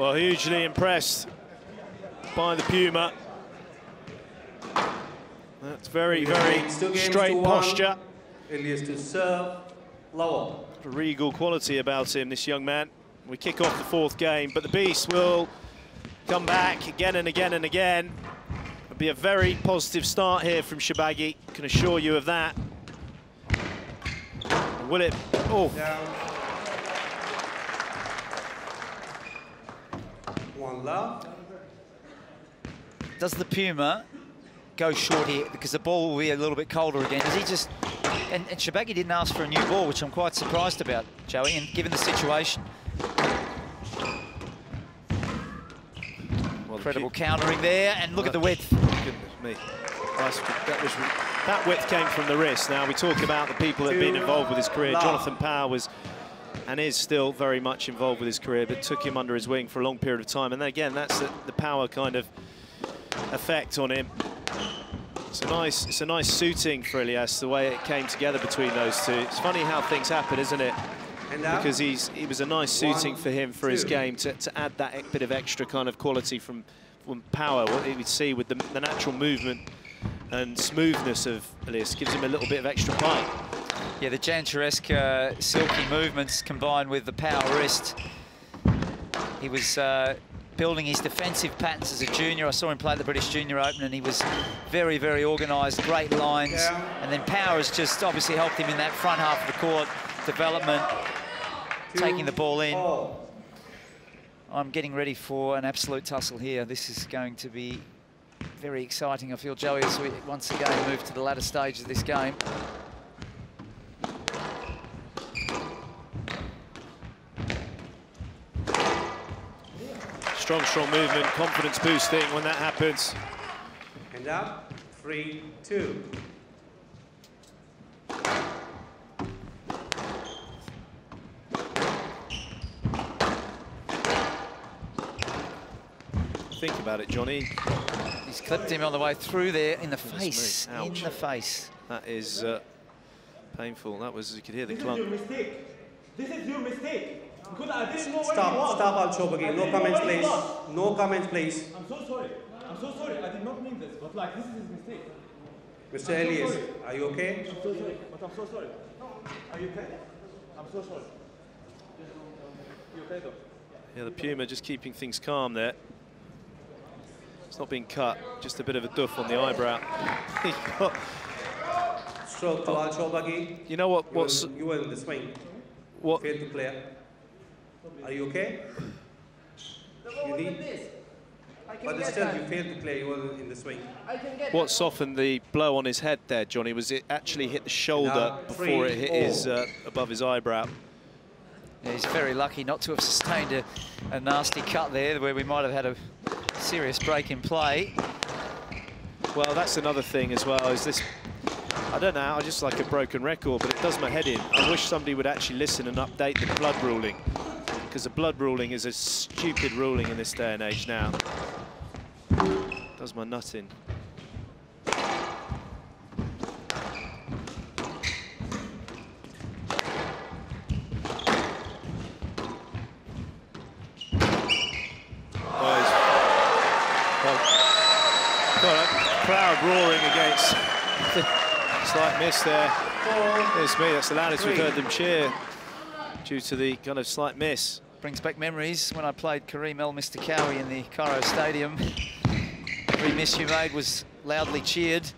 Well, hugely impressed by the Puma. That's very, very straight posture. Elias to serve, Lowell. Regal quality about him, this young man. We kick off the fourth game, but the Beast will come back again and again and again. It'll be a very positive start here from Shorbagy, can assure you of that. Will it? Oh. Down. One love. Does the Puma go short here because the ball will be a little bit colder again? Does he just... And, and Shorbagy didn't ask for a new ball, which I'm quite surprised about, Joey, and given the situation. Well, Incredible countering there, and look at the width. Oh, goodness me. Nice. That, was, that width came from the wrist. Now, we talk about the people that have been involved with his career. Jonathan Power was and is still very much involved with his career, but took him under his wing for a long period of time. And then again, that's the, the power kind of effect on him. It's a nice, it's a nice suiting for Elias, the way it came together between those two. It's funny how things happen, isn't it? Because he's, he was a nice suiting One, for him for his game to, to add that bit of extra kind of quality from, from power. What you would see with the, the natural movement and smoothness of Elias gives him a little bit of extra bite. Yeah, the Jansheresque uh, silky movements combined with the power wrist. He was uh, building his defensive patterns as a junior. I saw him play at the British Junior Open and he was very, very organised, great lines. Yeah. And then power has just obviously helped him in that front half of the court development, taking the ball in. All. I'm getting ready for an absolute tussle here. This is going to be very exciting. I feel, Joey, as we once again move to the latter stage of this game. Strong, strong movement, confidence boosting when that happens. And up. Three, two. Think about it, Johnny. He's clipped him on the way through there in the face. In the face. That is uh, painful. That was, you could hear the This is your clunk. mistake. This is your mistake. Because I didn't know where he Stop, was. stop El Shorbagy. I No didn't know comments, please. No comments, please. I'm so sorry. I'm so sorry. I did not mean this, but like this is his mistake. Mr. Elias, are you okay? I'm so sorry. But I'm so sorry. Are you okay? I'm so sorry. You okay though? Yeah, the Puma just keeping things calm there. It's not being cut, just a bit of a duff on the eyebrow. He got- Stroke to El Shorbagy. you know what? You were, What's you were in the swing. what? Failed to play. Are you okay? You need, but still you failed to play. You were in the swing. What softened the blow on his head there, Johnny? Was it actually hit the shoulder Now, before three, it hit his uh, above his eyebrow? Yeah, he's very lucky not to have sustained a, a nasty cut there where we might have had a serious break in play. Well, that's another thing as well. Is this? I don't know. I just like a broken record, but it does my head in. I wish somebody would actually listen and update the blood ruling, because the blood ruling is a stupid ruling in this day and age now. Does my nut in. Roaring against slight miss there. There's me, that's the loudest we've heard them cheer due to the kind of slight miss. Brings back memories when I played Kareem El Mistakawi in the Cairo Stadium. Every miss you made was loudly cheered.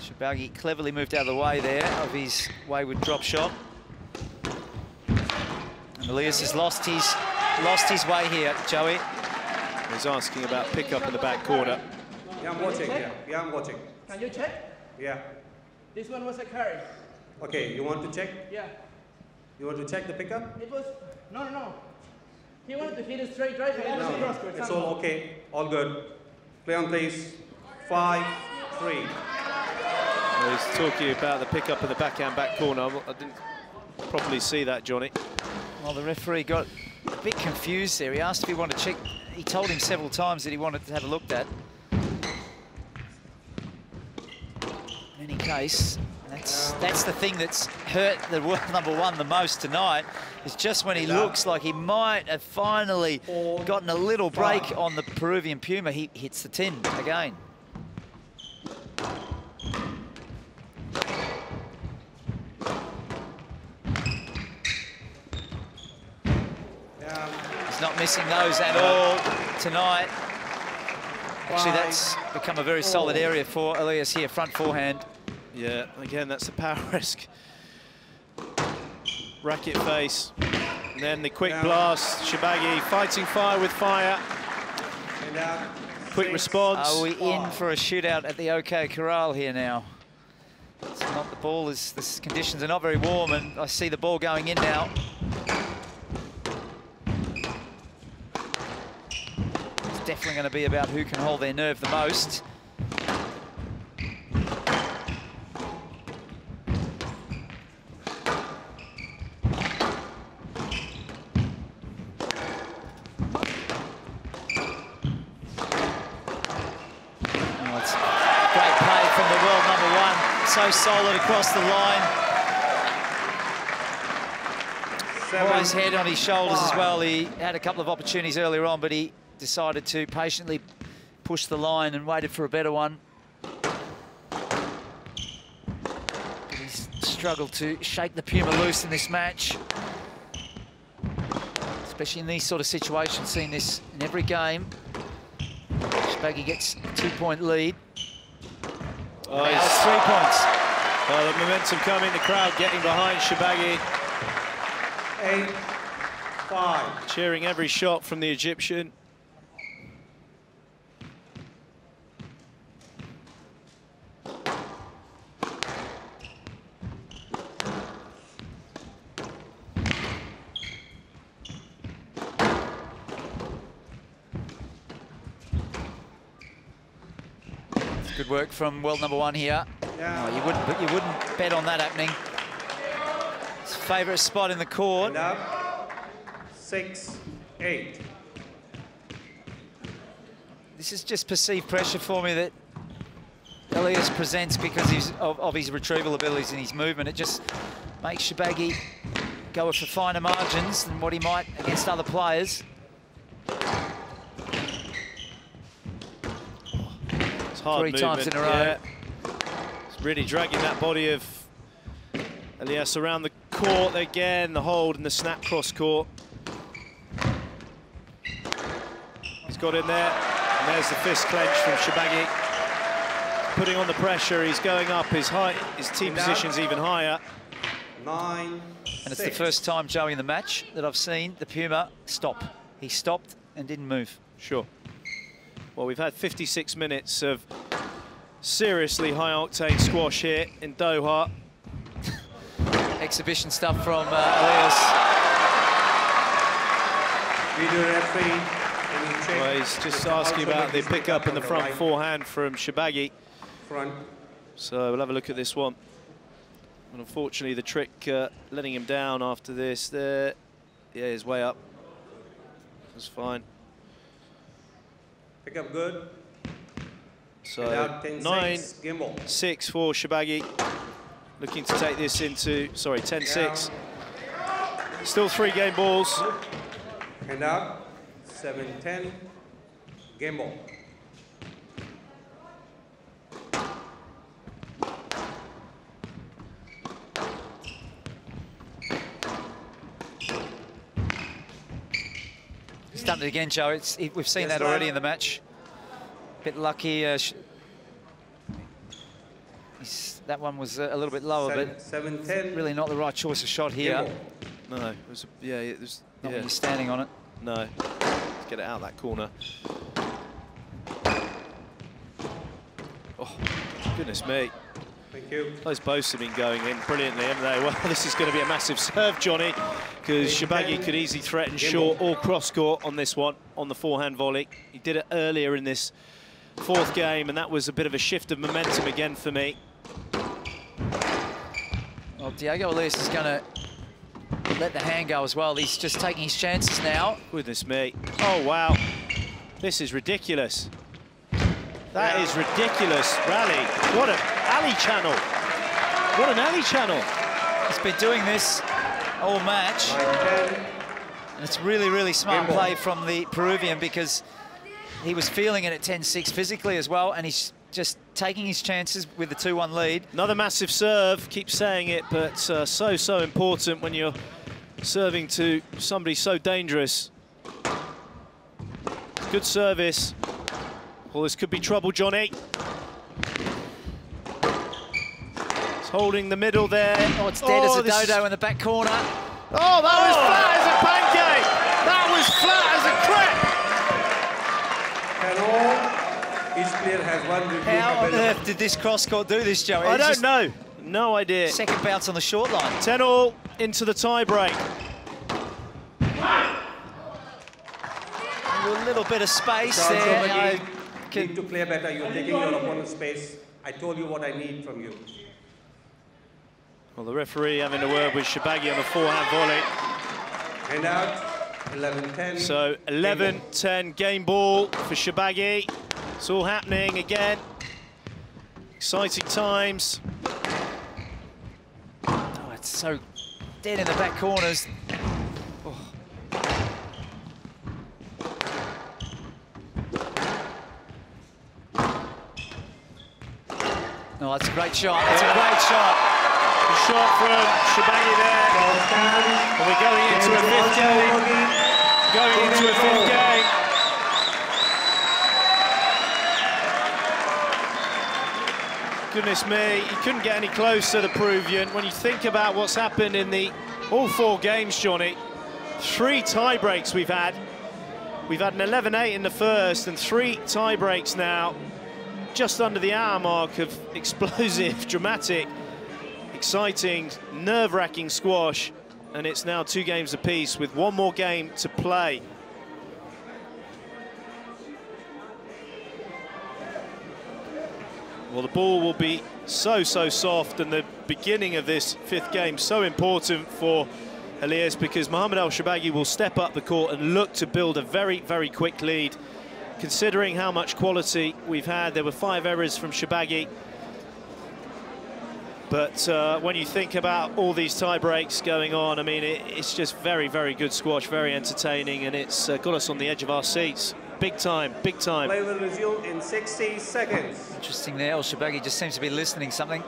Shorbagy cleverly moved out of the way there of his wayward drop shot. And Elias has lost his lost his way here, Joey. He's asking about pickup in the back corner. Yeah, I'm watching. Yeah, yeah, I'm watching. Can you check? Yeah. This one was a carry. Okay, you want to check? Yeah. You want to check the pickup? It was. No, no, no. He wanted to hit a straight drive and No, it no, it's all okay. All good. Play on, please. Five, three. Well, He's talking about the pickup in the backhand back corner. I didn't properly see that, Johnny. Well, the referee got a bit confused there. He asked if he wanted to check. He told him several times that he wanted to have a look at. In any case, That's, that's the thing that's hurt the world number one the most tonight, is just when he looks like he might have finally gotten a little break on the Peruvian Puma, he hits the tin again. He's not missing those at all tonight. Actually, that's become a very solid area for Elias here, front forehand. Yeah, again, that's the power risk. Racket face. And then the quick Yeah. blast. Shorbagy fighting fire with fire. And out. Quick Six, response. Are we in for a shootout at the OK Corral here now? It's not the ball, is the conditions are not very warm, and I see the ball going in now. It's definitely going to be about who can hold their nerve the most. So solid across the line. Seven, his head on his shoulders as well. He had a couple of opportunities earlier on, but he decided to patiently push the line and waited for a better one. But he's struggled to shake the Puma loose in this match. Especially in these sort of situations, seeing this in every game. Shorbagy gets a two-point lead. Oh, three points. oh, the momentum coming, the crowd getting behind Shorbagy, Eight, five. cheering every shot from the Egyptian. Work from world number one here. Yeah. Oh, you wouldn't, but you wouldn't bet on that happening. His favourite spot in the court. Up. Six, eight. This is just perceived pressure for me that Elias presents because of, of his retrieval abilities and his movement. It just makes Shorbagy go for finer margins than what he might against other players. Hard Three times in a row. yeah. It's really dragging that body of Elias around the court again, the hold and the snap cross court. He's got in there, and there's the fist clench from Shorbagy. Putting on the pressure, he's going up, his height, his team Down. position's even higher. Nine, And it's the first time, Joey, in the match that I've seen the Puma stop. He stopped and didn't move. Sure. Well, we've had 56 minutes of seriously high-octane squash here in Doha. Exhibition stuff from uh, Elias. Video referee. Can you check Well, he's just asking about the is pickup in the front forehand from Shorbagy. Front. So we'll have a look at this one. And unfortunately, the trick uh, letting him down after this. There, yeah, he's way up. That's fine. Pick up good. So And out 10 nine six. Gimbal. six for Shorbagy. Looking to take this into sorry 10-6. Still three game balls. And out. Seven, ten. Gimbal. He's done it again, Joe. It's, it, we've seen Yes, that already lad. in the match. Bit lucky. Uh, sh- he's- that one was uh, a little bit lower, Seven, but seven, ten. really not the right choice of shot here. Gimbal. No, it was yeah, it was Not yeah, when you're standing on it. no. Let's get it out that corner. Oh, goodness me. Thank you. Those both have been going in brilliantly, haven't they? Well, this is going to be a massive serve, Johnny, because Shorbagy could easily threaten short or cross court on this one, on the forehand volley. He did it earlier in this fourth game, and that was a bit of a shift of momentum again for me. Well, Diego Elias is going to let the hand go as well. He's just taking his chances now. Goodness me. Oh, wow. This is ridiculous. That is ridiculous rally. What a alley channel. What an alley channel. He's been doing this all match. And it's really, really smart play from the Peruvian because he was feeling it at 10-6 physically as well, and he's just taking his chances with the 2-1 lead. Another massive serve, keep saying it, but uh, so, so important when you're serving to somebody so dangerous. Good service. Well, this could be trouble, Johnny. He's holding the middle there. Oh, it's dead as a oh, this is- dodo in the back corner. Oh, that was oh! flat as a pancake. That was flat as a crepe. And all, each player has one review How on earth did this cross court do this, Joey? I It's don't know. No idea. Second bounce on the short line. 10 all into the tie break. A little bit of space So there. Maggie, I need to play better. You're taking your opponent's space. I told you what I need from you. Well, the referee having a word with Shorbagy on the forehand volley. Hand out, 11-10. So 11-10 game ball for Shorbagy. It's all happening again. Exciting times. Oh, it's so dead in the back corners. Oh, that's a great shot. That's a great shot. Shot from Shorbagy there. And we're going into a fifth game. Going into a fifth game. Goodness me, he couldn't get any closer, to the Peruvian. When you think about what's happened in the all four games, Johnny, three tie breaks we've had. We've had an 11-8 in the first and three tie breaks now, just under the hour mark of explosive, dramatic, exciting, nerve-wracking squash. And it's now two games apiece with one more game to play. Well, the ball will be so, so soft, and the beginning of this fifth game so important for Elias because Mohamed El Shorbagy will step up the court and look to build a very, very quick lead. Considering how much quality we've had, there were five errors from Shorbagy. But uh, when you think about all these tie breaks going on, I mean, it, it's just very, very good squash, very entertaining, and it's uh, got us on the edge of our seats. Big time, big time. Play will resume in 60 seconds. Interesting there. El Shorbagy just seems to be listening something.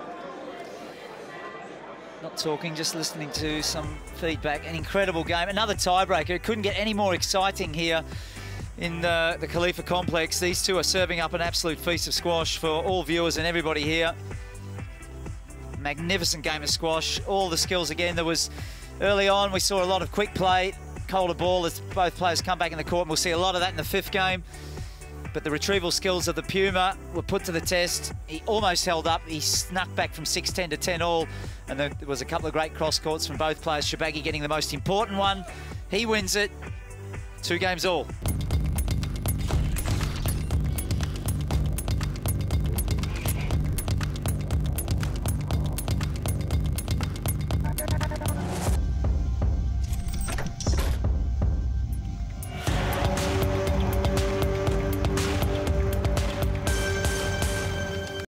Not talking, just listening to some feedback. An incredible game. Another tiebreaker. It couldn't get any more exciting here in the, the Khalifa complex. These two are serving up an absolute feast of squash for all viewers and everybody here. Magnificent game of squash. All the skills again. There was early on, we saw a lot of quick play, colder ball as both players come back in the court. And we'll see a lot of that in the fifth game. But the retrieval skills of the Puma were put to the test. He almost held up. He snuck back from 6-10 to 10 all. And there was a couple of great cross courts from both players. Shorbagy getting the most important one. He wins it. Two games all.